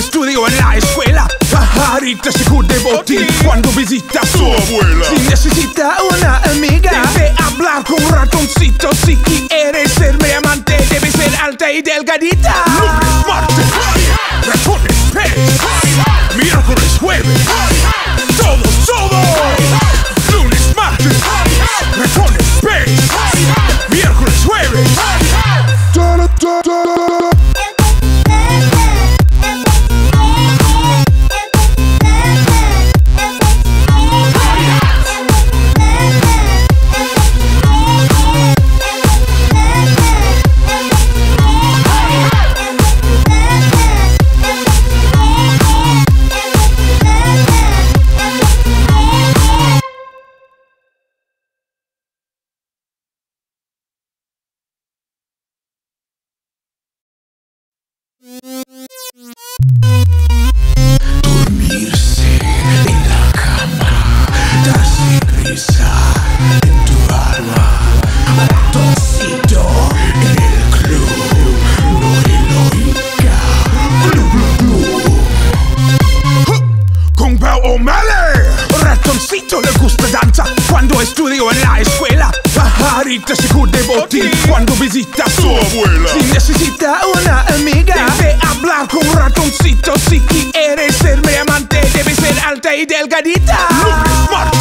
estudio en la escuela. Pajarita se de botín cuando visita a su abuela. Si necesita una amiga, debe hablar con un ratoncito. Si quiere ser mi amante, debe ser alta y delgadita. Lunes, martes, ratones, pez. Miércoles, jueves, Thank you. Escuela Pajarita se de botín cuando visita a su abuela. Si necesita una amiga Debe hablar con un ratoncito. Si quiere ser mi amante Debe ser alta y delgadita. Lunes, martes,